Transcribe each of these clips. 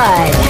blood.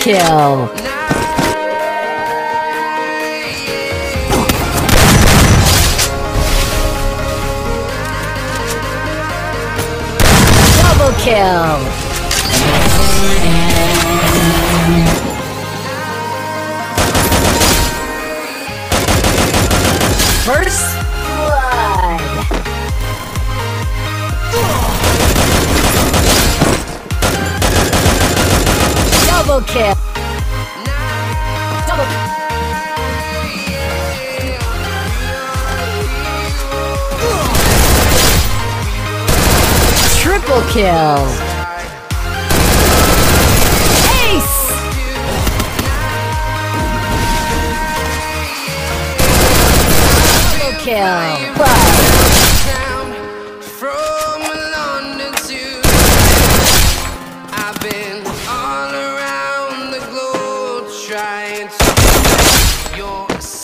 kill. Double kill. Double kill. Double. Triple kill. Ace. Double kill. Bye.